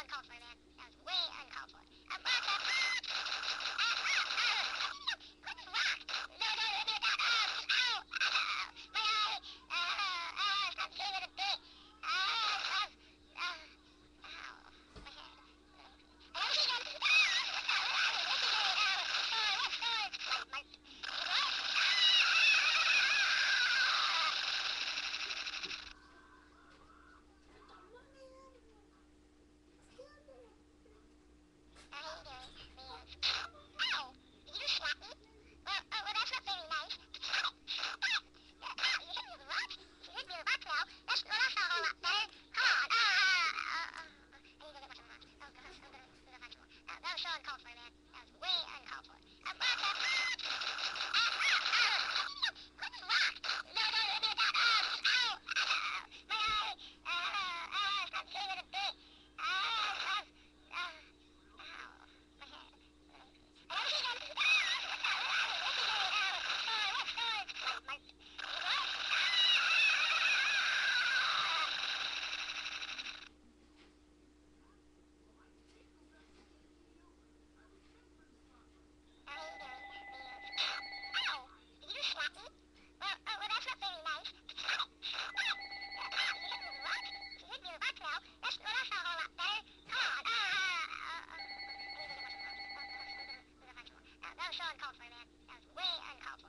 uncalled for, man. That was way uncalled for. Um, uncalled for, man. That way uncalled for.